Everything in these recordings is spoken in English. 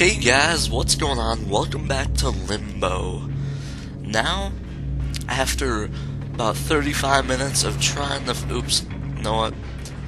Hey guys, what's going on? Welcome back to Limbo. Now, after about 35 minutes of trying to. Oops, you know what?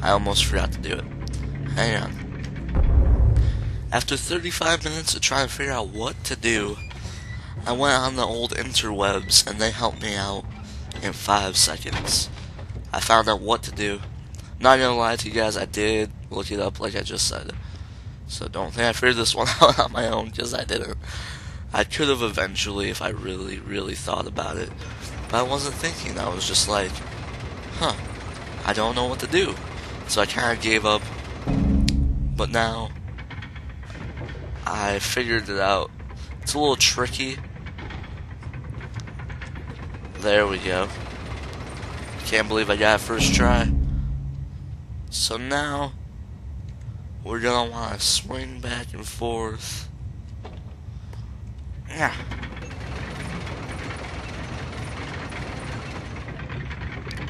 I almost forgot to do it. Hang on. After 35 minutes of trying to figure out what to do, I went on the old interwebs and they helped me out in 5 seconds. I found out what to do. Not gonna lie to you guys, I did look it up like I just said. So don't think I figured this one out on my own, because I didn't. I could have eventually if I really, really thought about it. But I wasn't thinking. I was just like, huh, I don't know what to do. So I kind of gave up. But now, I figured it out. It's a little tricky. There we go. Can't believe I got it first try. So now, we're gonna want to swing back and forth. Yeah.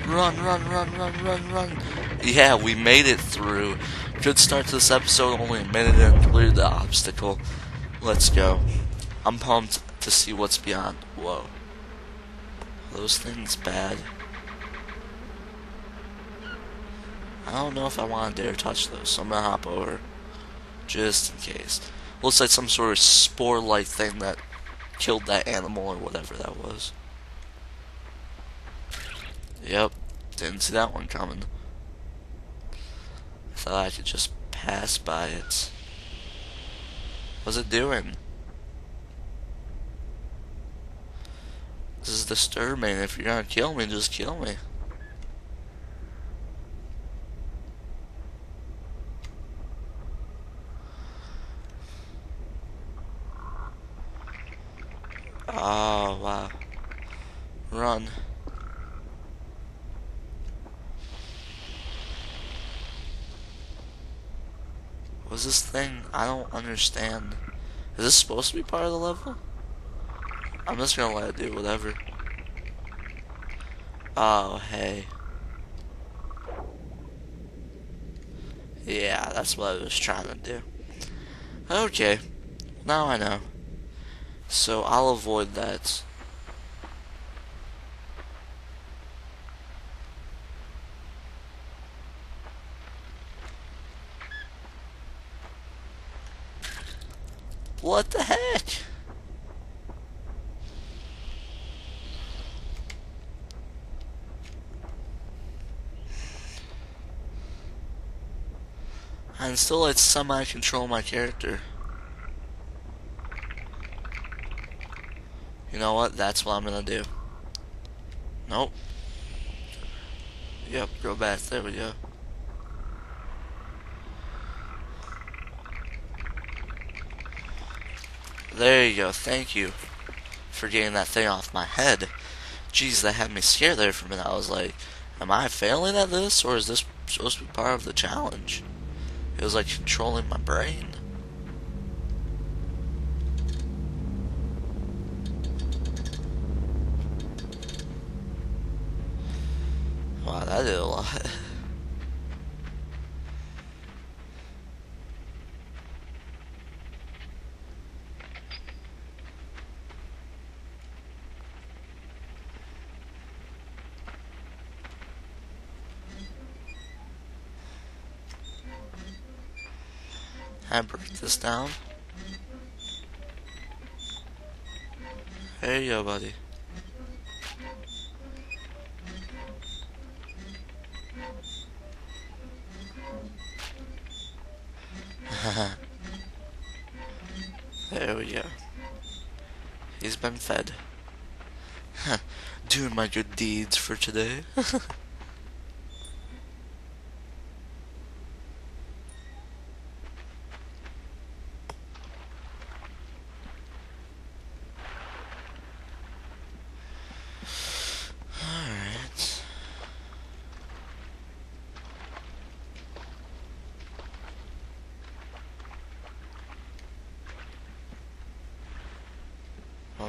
Run, run, run, run, run, run. Yeah, we made it through. Good start to this episode, only a minute and cleared the obstacle. Let's go. I'm pumped to see what's beyond. Whoa. Are those things bad? I don't know if I want to dare touch those, so I'm gonna hop over. Just in case. Looks like some sort of spore-like thing that killed that animal or whatever that was. Yep, didn't see that one coming. Thought I could just pass by it. What's it doing? This is disturbing. If you're gonna kill me, just kill me. Oh, wow. Run. What's this thing? I don't understand. Is this supposed to be part of the level? I'm just gonna let it do whatever. Oh, hey. Yeah, that's what I was trying to do. Okay. Now I know. So I'll avoid that. What the heck? And still like semi-control my character. You know what? That's what I'm gonna do. Nope. Yep, go back. There we go. There you go. Thank you for getting that thing off my head. Jeez, that had me scared there for a minute. I was like, am I failing at this, or is this supposed to be part of the challenge? It was like controlling my brain. Wow, that did a lot. I break this down. Hey yo buddy. there we go. He's been fed. Doing my good deeds for today.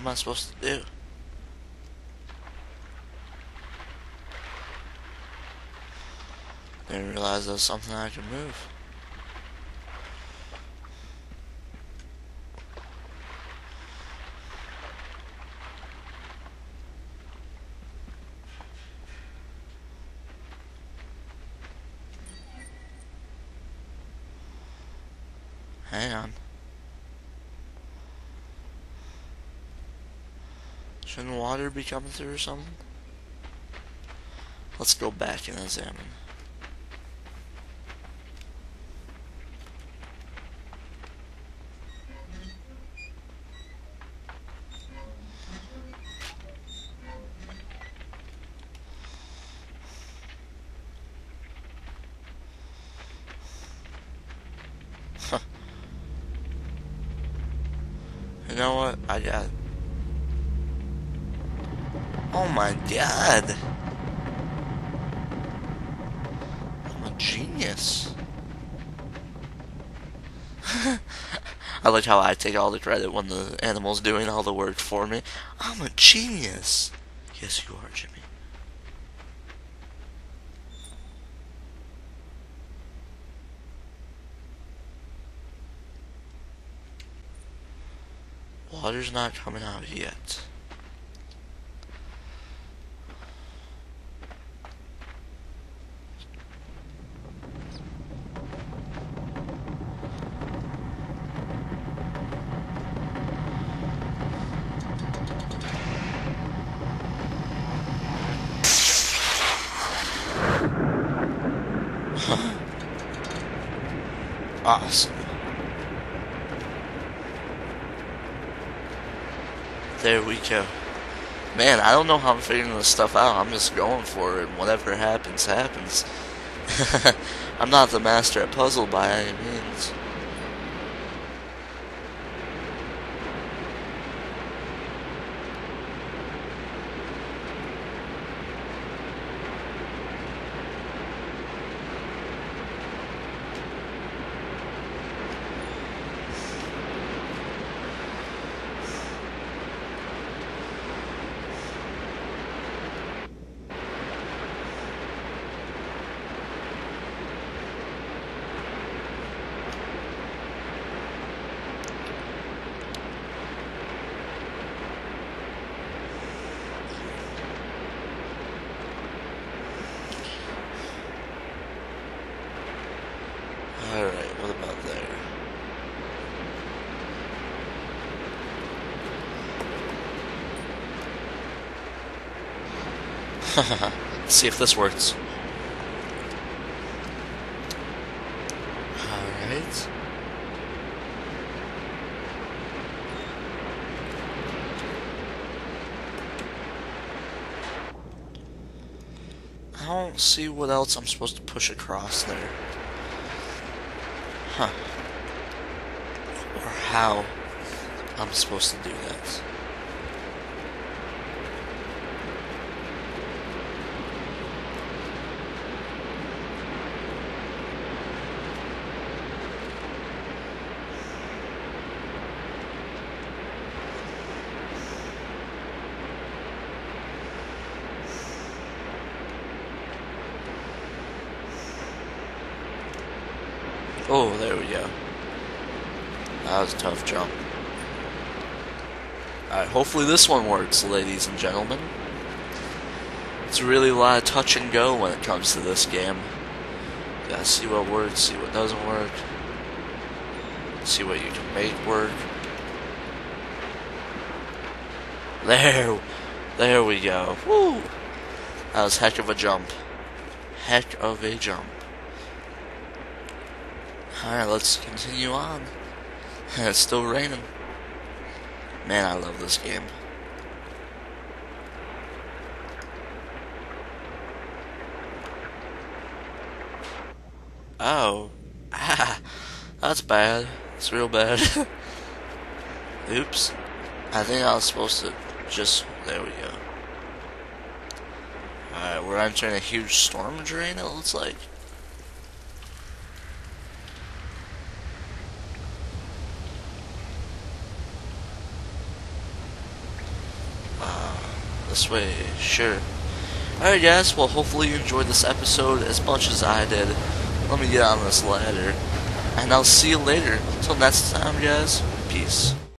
am I supposed to do? Didn't realize there was something I could move. Hang on. Shouldn't water be coming through or something? Let's go back and examine. You know what? I got. Oh my god! I'm a genius. I like how I take all the credit when the animal's doing all the work for me. I'm a genius. Yes, you are, Jimmy. Water's not coming out yet. Awesome. There we go. Man, I don't know how I'm figuring this stuff out. I'm just going for it. Whatever happens, happens. I'm not the master at puzzle by any means. Alright, what about there? See if this works. Alright. I don't see what else I'm supposed to push across there. Huh. Or how I'm supposed to do that. Oh, there we That was a tough jump. Alright, hopefully this one works, ladies and gentlemen. It's really a lot of touch and go when it comes to this game. gotta see what works, see what doesn't work. See what you can make work. There, there we go. Woo! That was heck of a jump. Heck of a jump. Alright, let's continue on. it's still raining. Man, I love this game. Oh. Ah, that's bad. It's real bad. Oops. I think I was supposed to just... There we go. Alright, we're entering a huge storm drain, it looks like. This way, sure. Alright guys, well hopefully you enjoyed this episode as much as I did. Let me get on this ladder. And I'll see you later. Till next time guys, peace.